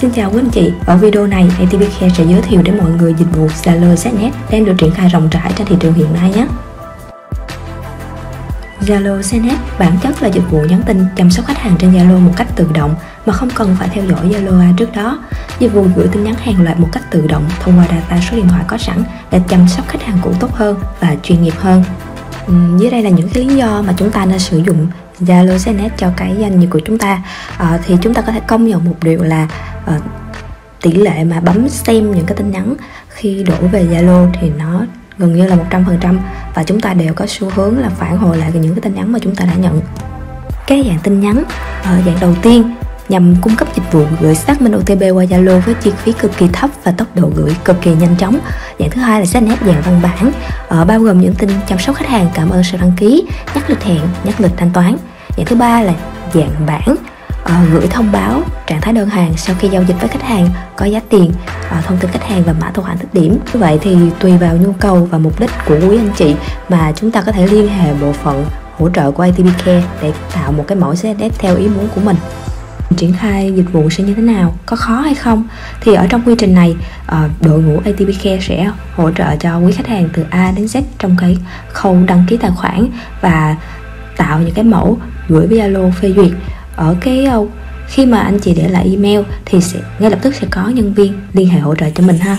Xin chào quý anh chị, ở video này ATV Care sẽ giới thiệu đến mọi người dịch vụ Zalo Znet đang được triển khai rộng rãi trên thị trường hiện nay nhé. Zalo Znet bản chất là dịch vụ nhắn tin chăm sóc khách hàng trên Zalo một cách tự động mà không cần phải theo dõi Zalo A trước đó. Dịch vụ gửi tin nhắn hàng loạt một cách tự động thông qua data số điện thoại có sẵn để chăm sóc khách hàng cũ tốt hơn và chuyên nghiệp hơn. Ừ, dưới đây là những cái lý do mà chúng ta nên sử dụng Zalo CNET cho cái doanh nghiệp của chúng ta. À, thì chúng ta có thể công nhận một điều là à, tỷ lệ mà bấm xem những cái tin nhắn khi đổ về Zalo thì nó gần như là 100% và chúng ta đều có xu hướng là phản hồi lại những cái tin nhắn mà chúng ta đã nhận. Cái dạng tin nhắn ở dạng đầu tiên nhằm cung cấp dịch vụ gửi xác minh OTP qua Zalo với chi phí cực kỳ thấp và tốc độ gửi cực kỳ nhanh chóng. Dạng thứ hai là sách nét dạng văn bản, ở bao gồm những tin chăm sóc khách hàng cảm ơn sự đăng ký, nhắc lịch hẹn, nhắc lịch thanh toán. Dạng thứ ba là dạng bản, uh, ờ, gửi thông báo trạng thái đơn hàng sau khi giao dịch với khách hàng có giá tiền uh, thông tin khách hàng và mã tài khoản tích điểm như vậy thì tùy vào nhu cầu và mục đích của quý anh chị mà chúng ta có thể liên hệ bộ phận hỗ trợ của ATP Care để tạo một cái mẫu CSS theo ý muốn của mình triển khai dịch vụ sẽ như thế nào, có khó hay không? Thì ở trong quy trình này ờ, đội ngũ ATP Care sẽ hỗ trợ cho quý khách hàng từ A đến Z trong cái khâu đăng ký tài khoản và tạo những cái mẫu gửi với Zalo phê duyệt. Ở cái ờ, khi mà anh chị để lại email thì sẽ, ngay lập tức sẽ có nhân viên liên hệ hỗ trợ cho mình ha.